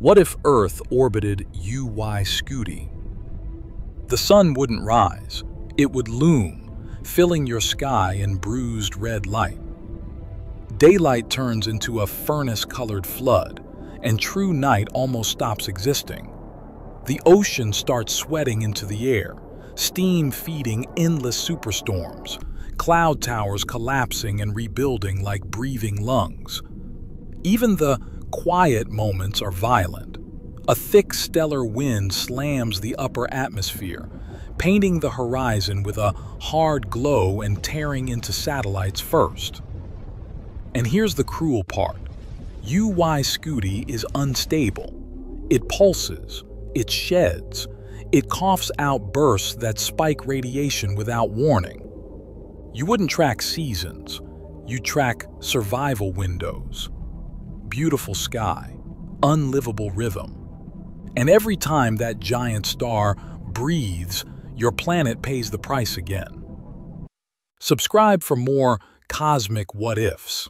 What if Earth orbited UY Scuti? The sun wouldn't rise. It would loom, filling your sky in bruised red light. Daylight turns into a furnace-colored flood, and true night almost stops existing. The ocean starts sweating into the air, steam feeding endless superstorms, cloud towers collapsing and rebuilding like breathing lungs. Even the quiet moments are violent. A thick stellar wind slams the upper atmosphere, painting the horizon with a hard glow and tearing into satellites first. And here's the cruel part. UY Scuti is unstable. It pulses, it sheds, it coughs out bursts that spike radiation without warning. You wouldn't track seasons, you track survival windows. Beautiful sky, unlivable rhythm. And every time that giant star breathes, your planet pays the price again. Subscribe for more cosmic what-ifs.